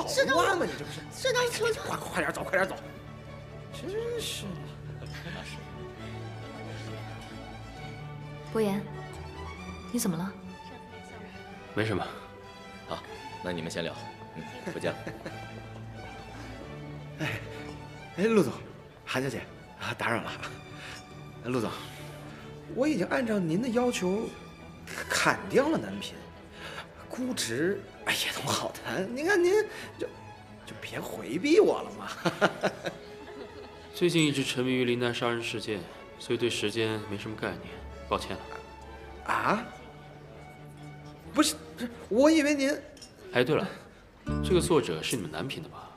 捣社长乱吗？你这不是？社长，求求快快快点走，快点走！真是的。博言，你怎么了？没什么。好，那你们先聊。嗯，不见了。哎，哎，陆总，韩小姐，啊，打扰了。陆总，我已经按照您的要求砍掉了男频，估值哎也都好谈。您看您就就别回避我了嘛。最近一直沉迷于林丹杀人事件，所以对时间没什么概念，抱歉了。啊？不是，我以为您……哎，对了，这个作者是你们男频的吧？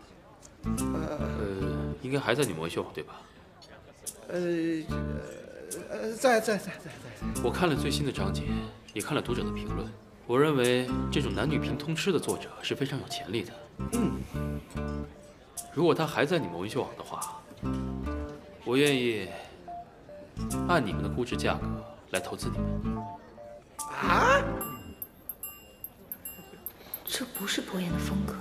呃，应该还在女魔秀对吧？呃呃，在在在在在。我看了最新的章节，也看了读者的评论。我认为这种男女平通吃的作者是非常有潜力的。嗯。如果他还在你们文学网的话，我愿意按你们的估值价格来投资你们。啊？这不是博言的风格。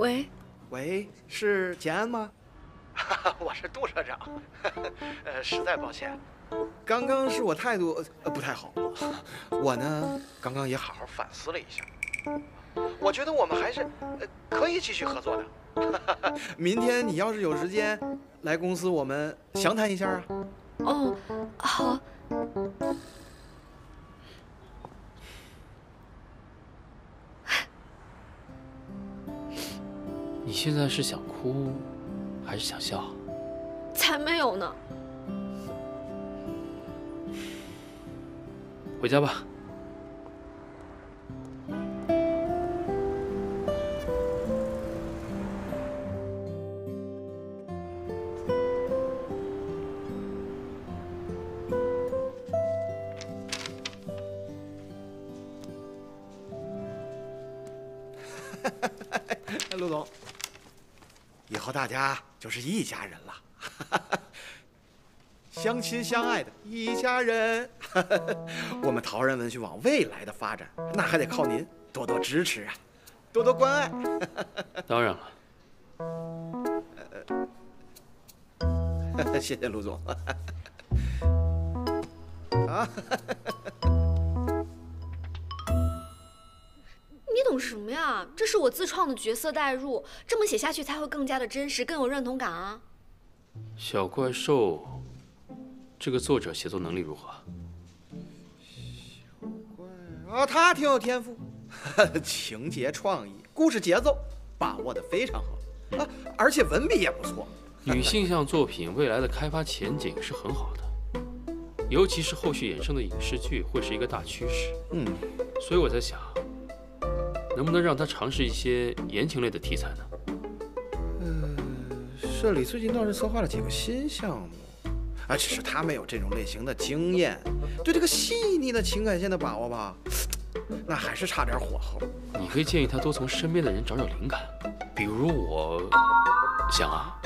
喂，喂，是简安吗？我是杜社长，呃，实在抱歉，刚刚是我态度呃不太好，我呢刚刚也好好反思了一下，我觉得我们还是呃可以继续合作的。明天你要是有时间，来公司我们详谈一下啊。哦，好。你现在是想哭，还是想笑？才没有呢。回家吧。以后大家就是一家人了，相亲相爱的一家人。我们陶然文学网未来的发展，那还得靠您多多支持啊，多多关爱。当然了，谢谢陆总。啊，什么呀？这是我自创的角色代入，这么写下去才会更加的真实，更有认同感啊。小怪兽这个作者写作能力如何？小怪啊，他挺有天赋，情节创意、故事节奏把握的非常好啊，而且文笔也不错。女性向作品未来的开发前景是很好的，尤其是后续衍生的影视剧会是一个大趋势。嗯，所以我在想，能不能让他尝试一些言情类的题材呢？嗯社里最近倒是策划了几个新项目，啊，只是他没有这种类型的经验，对这个细腻的情感线的把握吧，那还是差点火候。你可以建议他多从身边的人找找灵感，比如我，想啊，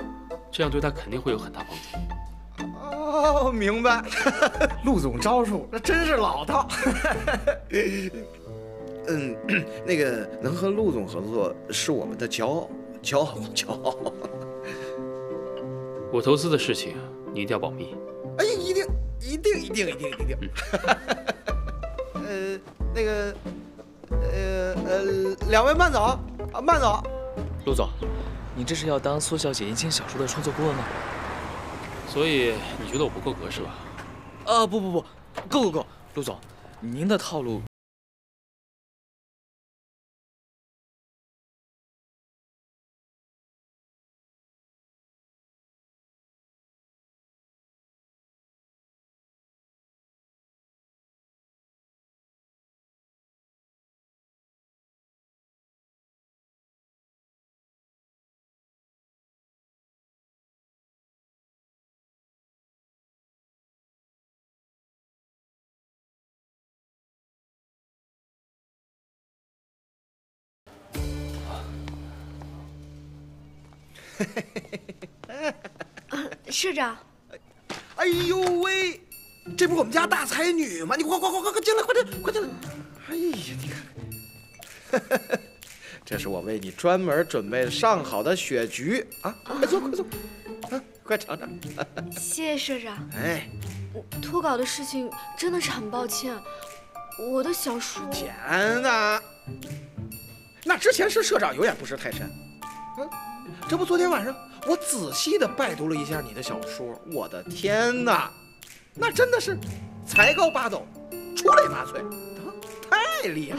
这样对他肯定会有很大帮助。哦，明白。陆总招数那真是老套。嗯，那个能和陆总合作是我们的骄傲，骄傲，骄傲。我投资的事情你一定要保密。哎，一定，一定，一定，一定，一定。呃，那个，呃呃，两位慢走啊，慢走。陆总，你这是要当苏小姐言情小说的创作顾问吗？所以你觉得我不够格是吧？啊，不不不，够够够，陆总，您的套路。社长，哎呦喂，这不是我们家大才女吗？你快快快快快进来，快进来快进来！哎呀，你看，这是我为你专门准备上好的雪菊啊！快坐快坐，啊，快尝尝。谢谢社长。哎，脱稿的事情真的是很抱歉，我的小说……天哪！那之前是社长有眼不识泰山，嗯，这不昨天晚上我仔细的拜读了一下你的小说，我的天哪，那真的是才高八斗，出类拔萃，啊，太厉害！